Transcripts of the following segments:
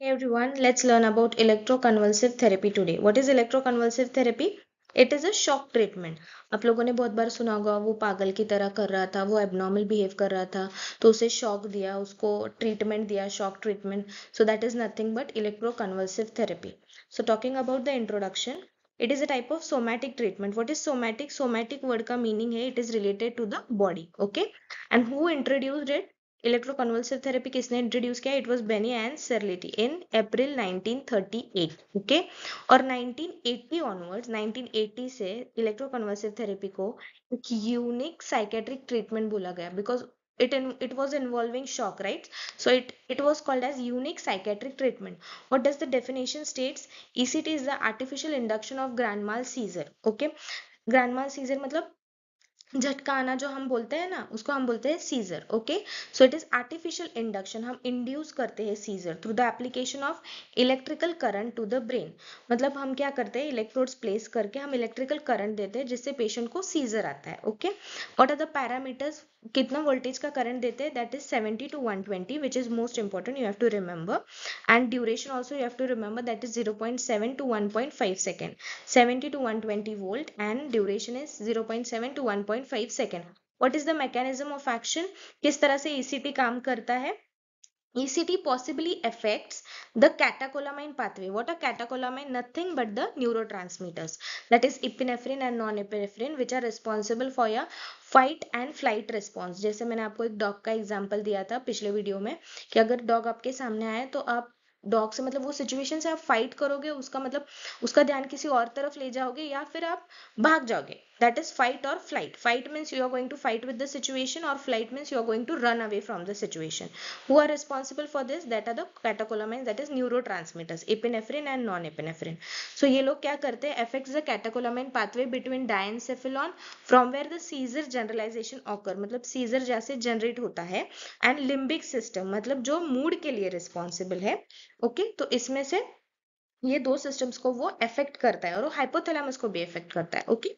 Hey everyone, let's learn about electroconvulsive therapy today. What is electroconvulsive therapy? It is a shock treatment आप लोगों ने बहुत बार सुना होगा वो पागल की तरह कर रहा था वो एबनॉर्मल बिहेव कर रहा था तो उसे शॉक दिया उसको ट्रीटमेंट दिया shock treatment so that is nothing but electroconvulsive therapy so talking about the introduction it is a type of somatic treatment what is somatic somatic word का मीनिंग है it is related to the body okay and who introduced it electroconvulsive therapy किसने introduce किया it was Bini and Cerletti in April 1938 okay और 1980 onwards 1980 से electroconvulsive therapy को एक unique psychiatric treatment बोला गया because it in, it was involving shock right so it it was called as unique psychiatric treatment what does the definition states ect is the artificial induction of grand mal seizure okay grand mal seizure मतलब झटका आना जो हम बोलते हैं ना, उसको हम बोलते हैं seizure okay so it is artificial induction हम इंड्यूस करते हैं seizure through the application of electrical current to the brain मतलब हम क्या करते हैं इलेक्ट्रोड्स प्लेस करके हम इलेक्ट्रिकल करंट देते हैं, जिससे पेशेंट को सीजर आता है okay what are the parameters कितना वोल्टेज का करंट देते हैं? That is 70 to 120 which is most important you have to remember and duration also you have to remember that is 0.7 to 1.5 second 70 to 120 volt and duration is 0.7 to 1.5 second what is the mechanism of action किस तरह से ECT काम करता है? ECT possibly affects the catecholamine pathway. What are catecholamine? Nothing but the neurotransmitters. That is epinephrine and non-epinephrine which are responsible for your fight and flight response. जैसे मैंने आपको एक डॉग का एग्ज़ाम्पल दिया था पिछले वीडियो में कि अगर डॉग आपके सामने आए तो आप डॉग से मतलब वो सिचुएशन से आप फाइट करोगे, उसका मतलब उसका ध्यान किसी और तरफ़ ले जाओगे या फिर आप भाग जाओगे। दैट इज़ फाइट और flight fight means you are going to fight with the situation और flight means you are going to run away from the situation who are responsible for this that are the catecholamine that is neurotransmitters epinephrine and non epinephrine so ये लोग क्या करते हैं? Effects the catecholamine pathway between diencephalon from where the seizure generalization occur मतलब seizure जैसे generate होता है and limbic system मतलब जो मूड के लिए रिस्पॉन्सिबल है hai okay इसमें से ये दो सिस्टम्स को वो इफ़ेक्ट करता है और वो हाइपोथैलेमस को भी इफ़ेक्ट करता है, okay?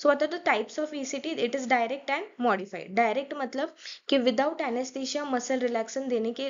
So what are the types of ECT it is direct and modified direct मतलब कि विदाउट एनेस्थीसिया मसल रिलैक्सन देने के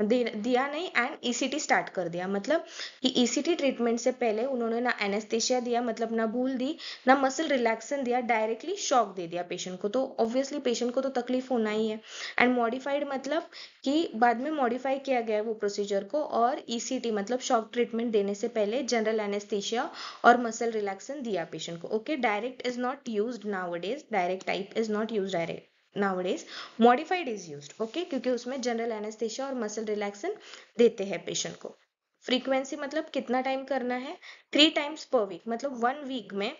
दिया नहीं एंड ईसीटी स्टार्ट कर दिया। मतलब कि ईसीटी e ट्रीटमेंट से पहले उन्होंने ना एनेस्थेशिया दिया मतलब ना भूल दी, ना मसल रिलैक्सन दिया डायरेक्टली शॉक दे दिया पेशेंट को। तो ऑब्वियसली पेशेंट को तो तकलीफ़ होना ही है। एंड मॉडिफाइड मतलब कि बाद में मॉडिफाई किया गया वो प्रोसीजर को, और ईसीटी e मतलब शॉक ट्रीटमेंट देने से पहले जनरल एनेस्थेशिया और मसल रिलैक्सन दिया पेशेंट को। Okay direct is not use now direct type is not use direct nowadays, modified is used, okay? क्योंकि उसमें जनरल एनेस्थेशिया और मसल रिलैक्सन देते हैं पेशेंट को। फ्रीक्वेंसी मतलब कितना टाइम करना है? थ्री टाइम्स पर वीक मतलब वन वीक में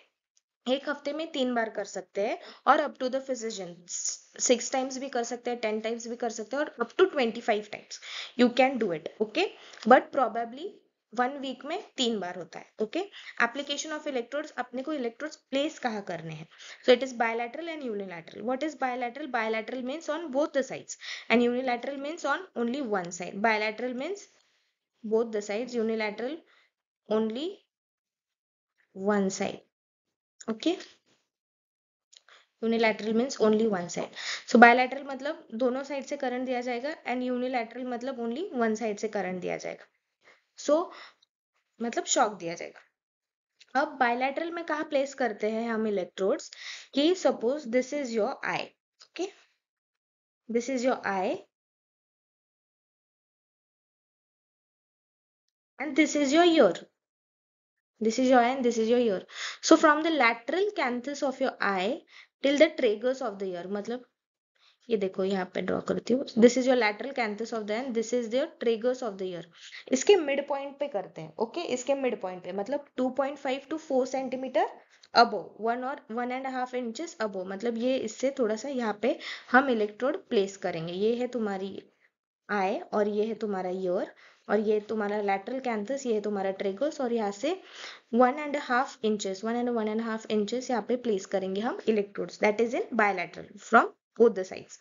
एक हफ़्ते में तीन बार कर सकते हैं और up to the physician six times भी कर सकते हैं टेन टाइम्स भी कर सकते हैं और up to twenty five times you can do it okay but probably one week में तीन बार होता है ओके एप्लीकेशन ऑफ़ इलेक्ट्रोड्स अपने को इलेक्ट्रोड्स प्लेस कहाँ करने हैं? So it is bilateral and unilateral what is bilateral bilateral means on both the sides and unilateral means on only one side bilateral means both the sides unilateral only one side okay unilateral means only one side so bilateral मतलब दोनों side से current दिया जाएगा and unilateral मतलब only one side से current दिया जाएगा। सो so, मतलब शॉक दिया जाएगा अब बायलैटरल में कहा प्लेस करते हैं हम इलेक्ट्रोड्स कि suppose this is your eye okay this is your eye and this is your ear this is your eye and this is your ear so from the lateral canthus of your eye till the tragus of the ear मतलब ये देखो यहाँ पे draw करती हूँ। This is your lateral canthus of the and this is your tragus of the ear इसके mid point पे करते हैं ओके okay? इसके मिड पॉइंट पे मतलब 2.5 टू 4 सेंटीमीटर अबो वन और one and half inches above मतलब ये इससे थोड़ा सा यहाँ पे हम इलेक्ट्रोड प्लेस करेंगे। ये है तुम्हारी आय और ये है तुम्हारा ईयर और ये तुम्हारा लैटरल कैंथस ये है तुम्हारा ट्रेगस और यहाँ से one and half inches one and one and half inches यहाँ पे प्लेस करेंगे हम electrodes that is in bilateral from both the sides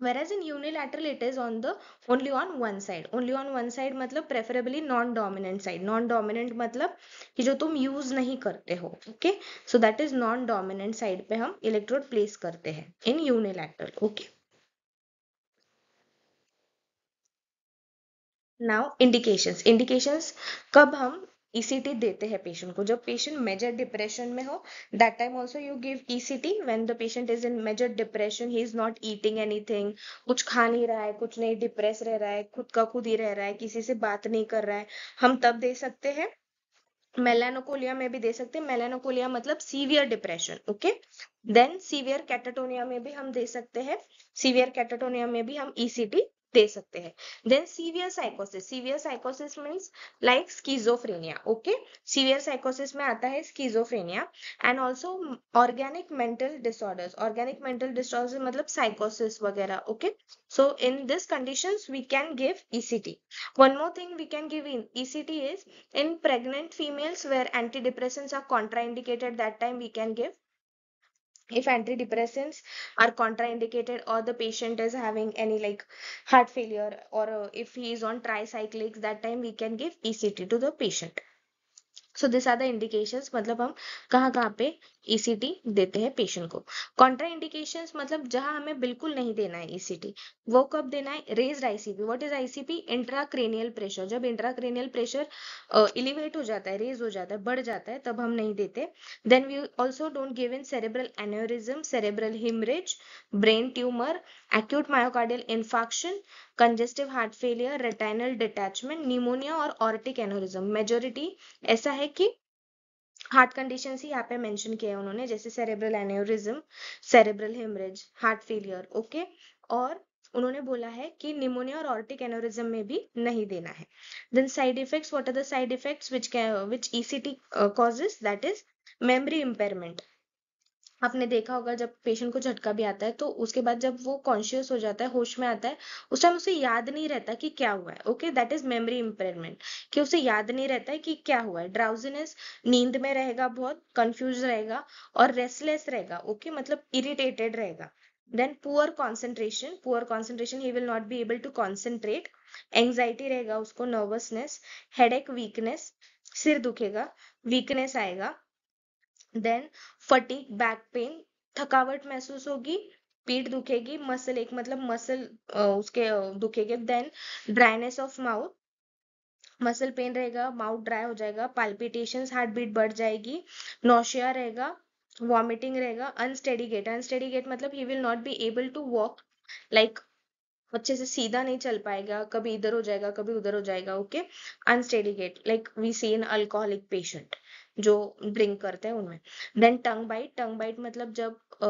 whereas in unilateral it is on the only on one side only on one side मतलब preferably non dominant side non dominant मतलब कि जो तुम use नहीं करते हो okay so that is non dominant side पे हम इलेक्ट्रोड प्लेस करते हैं in unilateral okay now indications indications कब हम ईसीटी देते हैं पेशेंट को। जब पेशेंट मेजर डिप्रेशन में हो that time also you give ECT when the patient is in major depression he is not eating anything कुछ खा नहीं रहा है, कुछ नहीं डिप्रेस रह रहा है, खुद का खुद ही रह रहा है, किसी से बात नहीं कर रहा है। हम तब दे सकते हैं मेलानोकोलिया में भी दे सकते हैं। मेलानोकोलिया मतलब severe depression okay then severe catatonia में भी हम दे सकते हैं। सीवियर कैटाटोनिया में भी हम ईसीटी दे सकते हैं। Then severe साइकोसिस severe साइकोसिस means like schizophrenia okay severe साइकोसिस में आता है schizophrenia and also organic mental disorders organic mental disorders मतलब साइकोसिस वगैरह okay so in this condition we can give ECT one more thing we can give in T is in pregnant females where anti depression are contraindicated that time we can give if antidepressants are contraindicated or the patient is having any like heart failure or uh, if he is on tricyclics that time we can give ect to the patient so this are the indications मतलब हम कहाँ कहाँ पे ECT e देते हैं patient को। Contra indications मतलब जहाँ हमें बिल्कुल नहीं देना है ईसीटी e वो कब देना है? Raised ICP what is ICP intracranial pressure जब इंट्राक्रेनियल प्रेशर इलिवेट हो जाता है रेज हो जाता है, बढ़ जाता है, तब हम नहीं देते। Then we also don't give in cerebral aneurysm cerebral haemorrhage brain tumour acute myocardial infarction congestive heart failure retinal detachment pneumonia और ऑर्टिक एनोरिज्म मेजोरिटी ऐसा है कि हार्ट कंडीशन ही यहाँ पे मेंशन किया है उन्होंने, जैसे cerebral aneurysm cerebral haemorrhage heart failure okay और उन्होंने बोला है कि निमोनिया और ऑर्टिक एनोरिज्म में भी नहीं देना है। Then side effects what are the side effects which which ECT causes that is memory impairment आपने देखा होगा जब पेशेंट को झटका भी आता है तो उसके बाद जब वो कॉन्शियस हो जाता है, होश में आता है, उस टाइम उसे याद नहीं रहता कि क्या हुआ है okay that is memory impairment कि उसे याद नहीं रहता है कि क्या हुआ है। ड्राउजीनेस नींद में रहेगा बहुत कंफ्यूज रहेगा और रेस्टलेस रहेगा ओके? मतलब इरिटेटेड रहेगा। Then poor concentration poor concentration he will not be able to concentrate anxiety रहेगा उसको नर्वसनेस हेडेक वीकनेस सिर दुखेगा वीकनेस आएगा। देन फटीक बैक पेन थकावट महसूस होगी पीठ दुखेगी मसल एक मतलब मसल उसके दुखेगे। Then dryness of mouth muscle pain रहेगा माउथ ड्राई हो जाएगा पाल्पिटेशन हार्ट बीट बढ़ जाएगी नोशिया रहेगा वॉमिटिंग रहेगा अनस्टेडी गेट अनस्टेडी गेट मतलब he will not be able to walk like अच्छे से सीधा नहीं चल पाएगा, कभी इधर हो जाएगा, कभी उधर हो जाएगा okay unsteady gait like we see an alcoholic patient जो ड्रिंक करते हैं उनमें। Then tongue bite tongue bite मतलब जब आ,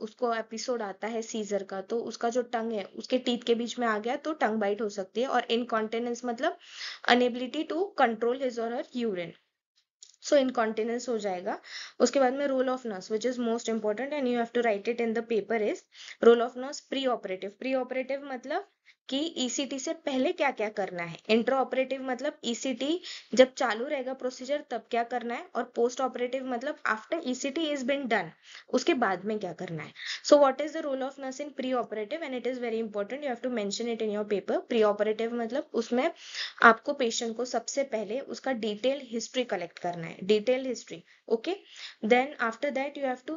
उसको एपिसोड आता है सीजर का तो उसका जो टंग है उसके टीथ के बीच में आ गया तो टंग बाइट हो सकती है। और इनकॉन्टेनेंस मतलब अनेबिलिटी टू कंट्रोल हिज और हर यूरिन सो इनकॉन्टिनेंस हो जाएगा। उसके बाद में role of nurse which is most important and you have to write it in the paper is role of nurse pre operative pre operative मतलब कि ईसीटी e से पहले क्या क्या करना है। इंट्रो ऑपरेटिव मतलब ईसीटी e जब चालू रहेगा प्रोसीजर तब क्या करना है। और पोस्ट ऑपरेटिव मतलब after ECT is been done उसके बाद में क्या करना है। Is the role of nurse in pre operative and it is very important you have to mention it in your paper pre operative मतलब उसमें आपको पेशेंट को सबसे पहले उसका डिटेल हिस्ट्री कलेक्ट करना है। Detail history okay then after that you have to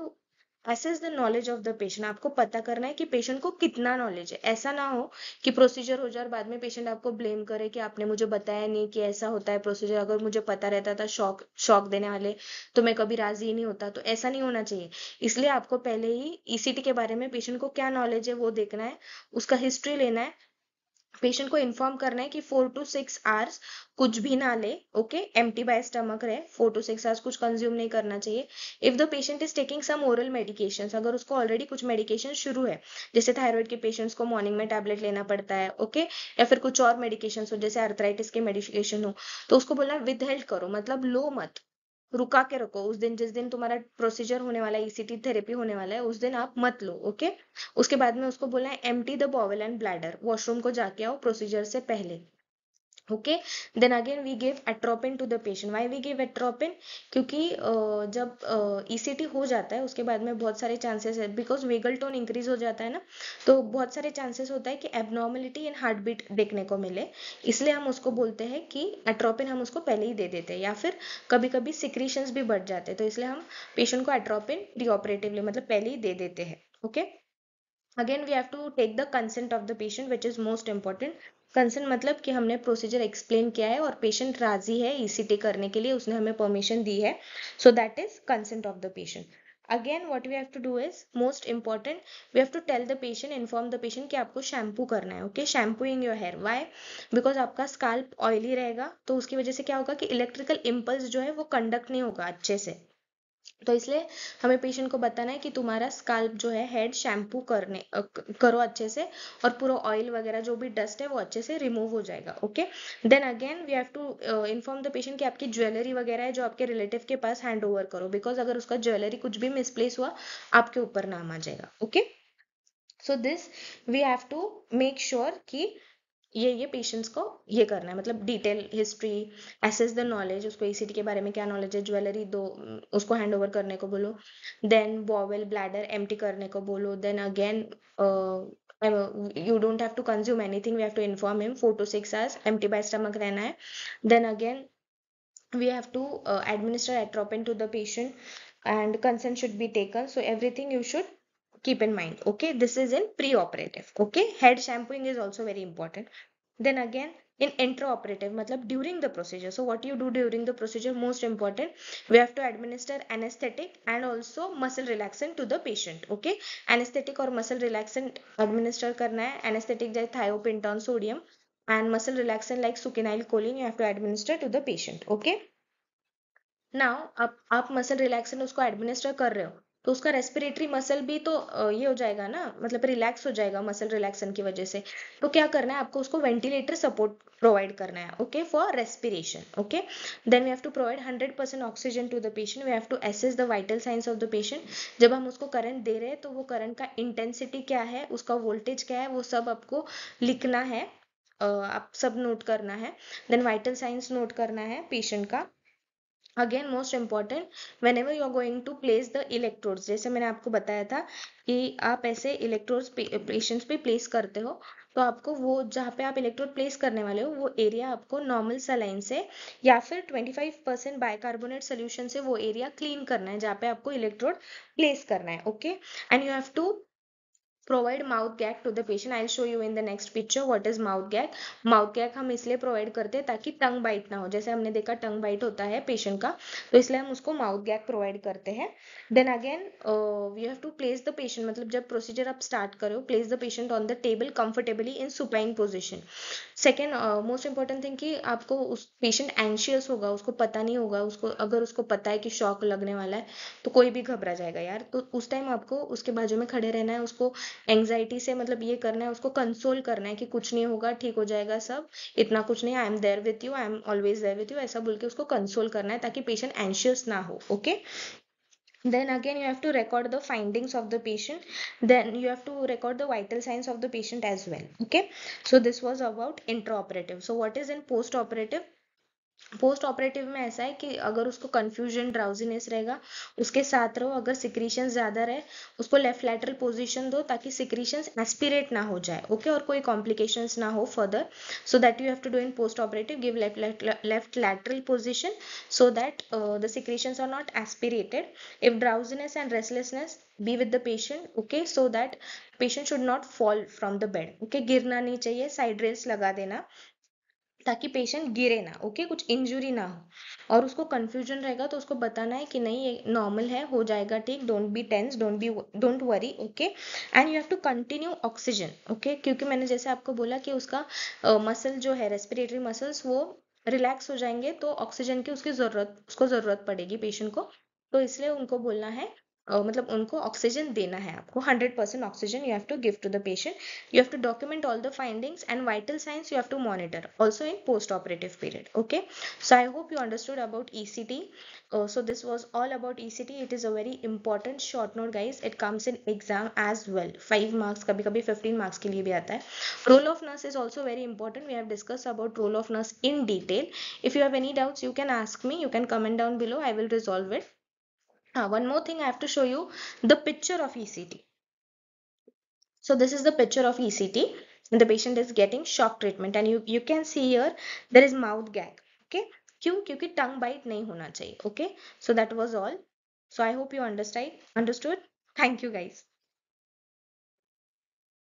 assess the knowledge of the patient आपको पता करना है कि पेशेंट को कितना नॉलेज है। ऐसा ना हो कि प्रोसीजर हो जाए और बाद में पेशेंट आपको ब्लेम करे कि आपने मुझे बताया नहीं कि ऐसा होता है प्रोसीजर अगर मुझे पता रहता था शॉक शॉक देने वाले तो मैं कभी राज़ी ही नहीं होता। तो ऐसा नहीं होना चाहिए। इसलिए आपको पहले ही ईसीटी के बारे में पेशेंट को क्या नॉलेज है वो देखना है। उसका हिस्ट्री लेना है। पेशेंट को इन्फॉर्म करना है कि फोर टू सिक्स आवर्स कुछ भी ना ले ओके एम्प्टी बाय स्टमक रहे फोर टू सिक्स आवर्स कुछ कंज्यूम नहीं करना चाहिए। If the patient is taking some oral medication अगर उसको ऑलरेडी कुछ मेडिकेशन शुरू है, जैसे थायराइड के पेशेंट्स को मॉर्निंग में टैबलेट लेना पड़ता है ओके okay? या फिर कुछ और मेडिकेशन हो, जैसे अर्थराइटिस के मेडिकेशन हो तो उसको बोलना विद हेल्ड करो मतलब लो मत। रुका के रखो। उस दिन, जिस दिन तुम्हारा प्रोसीजर होने वाला है ईसीटी थेरेपी होने वाला है, उस दिन आप मत लो ओके उसके बाद में उसको बोला है empty the bowel and bladder washroom को जाके आओ प्रोसीजर से पहले। Okay then again we give atropine to the patient why we give atropine क्योंकि जब ईसीटी uh, हो जाता है उसके बाद में बहुत सारे चांसेस है। बिकॉज़ वेगल टोन इंक्रीज हो जाता है ना तो बहुत सारे चांसेस होता है कि एबनॉर्मलिटी इन हार्ट बीट देखने को मिले। इसलिए हम उसको बोलते हैं कि एट्रोपिन हम उसको पहले ही दे देते हैं या फिर कभी कभी सिक्रीशंस भी बढ़ जाते हैं। तो इसलिए हम पेशेंट को एट्रोपिन प्री ऑपरेटिवली मतलब पहले ही दे देते हैं। Okay okay? again we have to take the consent of the patient which is most important. Consent मतलब कि हमने प्रोसीजर एक्सप्लेन किया है और पेशेंट राज़ी है ईसीटी e करने के लिए, उसने हमें परमिशन दी है। So that is consent of the patient again what we have to do is most important we have to tell the patient inform the patient कि आपको शैम्पू करना है okay shampooing your hair why because आपका scalp oily रहेगा तो उसकी वजह से क्या होगा कि इलेक्ट्रिकल इम्पल्स जो है वो कंडक्ट नहीं होगा अच्छे से। तो इसलिए हमें पेशेंट को बताना है कि तुम्हारा स्काल्प जो है हेड शैम्पू करने करो अच्छे से और पूरा ऑयल वगैरह जो भी डस्ट है वो अच्छे से रिमूव हो जाएगा okay then again we have to inform the patient कि आपकी ज्वेलरी वगैरह है जो आपके रिलेटिव के पास हैंड ओवर करो बिकॉज़ अगर उसका ज्वेलरी कुछ भी मिसप्लेस हुआ, आपके ऊपर नाम आ जाएगा okay so this we have to make sure कि ये ये पेशेंट्स को ये करना है। मतलब detail history assess the knowledge उसको ईसीटी के बारे में क्या नॉलेज है ज्वेलरी दो उसको हैंड ओवर करने को बोलो। देन बॉवेल ब्लैडर एम्प्टी करने को बोलो। Then again you don't have to consume anything we have to inform him four to six hours empty by stomach रहना है। Then again have to uh, administer atropine to the patient and consent should be taken so everything you should keep in mind okay this is in pre-operative okay head shampooing is also very important then again in intraoperative matlab during the procedure so what you do during the procedure most important we have to administer anesthetic and also muscle relaxant to the patient okay anesthetic or muscle relaxant administer karna hai anesthetic jai thiopentone sodium and muscle relaxant like succinyl choline you have to administer to the patient okay now आप आप muscle relaxant उसको administer कर रहे हो तो उसका respiratory muscle भी तो ये हो जाएगा ना मतलब रिलैक्स हो जाएगा मसल रिलैक्सन की वजह से। तो क्या करना है, आपको उसको वेंटिलेटर सपोर्ट प्रोवाइड करना है okay for respiration okay then we have to provide hundred percent oxygen to the patient we have to assess the vital signs of the patient जब हम उसको करंट दे रहे हैं तो वो करंट का इंटेंसिटी क्या है, उसका वोल्टेज क्या है, वो सब आपको लिखना है आप सब नोट करना है। देन वाइटल साइंस नोट करना है पेशेंट का। Again most important whenever you are going to place the electrodes जैसे मैंने आपको बताया था कि आप ऐसे इलेक्ट्रोड्स पेशेंट्स पे प्लेस करते हो तो आपको वो जहाँ पे आप इलेक्ट्रोड प्लेस करने वाले हो, वो एरिया आपको नॉर्मल सलाइन से या फिर 25 परसेंट बाइकार्बोनेट सोल्यूशन से वो एरिया क्लीन करना है, जहाँ पे आपको इलेक्ट्रोड प्लेस करना है okay and you have to provide mouth gag to the patient I show you in the next picture what is mouth gag mouth gag हम इसलिए प्रोवाइड करते हैं ताकि टंग बाइट ना हो। जैसे हमने देखा टंग बाइट होता है पेशेंट का तो इसलिए हम उसको माउथ गैग प्रोवाइड करते हैं। Then again we have to place the patient मतलब जब प्रोसीजर आप स्टार्ट करो place the patient on the table comfortably in supine position second most important thing कि आपको उस पेशेंट एंशियस होगा, उसको पता नहीं होगा, उसको, अगर उसको पता है कि शॉक लगने वाला है तो कोई भी घबरा जाएगा यार। तो उस टाइम आपको उसके बाजू में खड़े रहना है, उसको एंग्जाइटी से मतलब ये करना है उसको कंसोल करना है कि कुछ नहीं होगा ठीक हो जाएगा सब इतना कुछ नहीं I am there with you I am always there with you ऐसा बोल के उसको कंसोल करना है ताकि पेशेंट एंशियस ना हो okay then again you have to record the findings of the patient then you have to record the vital signs of the patient as well okay so this was about intraoperative so what is in post operative post operative में ऐसा है कि अगर उसको confusion drowsiness रहेगा, उसके साथ रहो, अगर सिक्रीशन ज़्यादा रहे, उसको लेफ़्ट लैटरल पोजीशन दो ताकि सिक्रीशन एस्पिरेट ना हो जाए ओके और कोई कॉम्प्लिकेशंस ना हो further so that you have to do in post operative give left lateral position so that the secretions are not aspirated if drowsiness and restlessness be with the patient okay so that patient should not fall from the bed okay गिरना नहीं चाहिए side rails लगा देना ताकि patient गिरे ना okay कुछ injury ना हो। और उसको कंफ्यूजन रहेगा तो उसको बताना है कि नहीं ये नॉर्मल है हो जाएगा ठीक don't be tense don't be don't worry okay and you have to continue oxygen okay क्योंकि मैंने जैसे आपको बोला कि उसका मसल uh, जो है रेस्पिरेटरी मसल्स वो रिलैक्स हो जाएँगे तो ऑक्सीजन की उसकी ज़रूरत उसको ज़रूरत पड़ेगी पेशेंट को। तो इसलिए उनको बोलना है मतलब उनको ऑक्सीजन देना है आपको। Hundred percent oxygen you have to give to the patient you have to document all the findings and vital signs you have to monitor also in post operative period okay so I hope you understood about E C T so this was all about E C it is a very important short note guys it comes in exam as well five marks कभी कभी fifteen marks के लिए भी आता है role of nurse is also very important we have discuss about role of nurse in detail if you have any doubts you can ask me you can comment down below I will resolve it uh, one more thing I have to show you the picture of ECT. So this is the picture of ECT and the patient is getting shock treatment and you, you can see here there is mouth gag. Okay. क्यों क्योंकि टंग bite नहीं होना चाहिए okay so that was all so I hope you understand understood thank you guys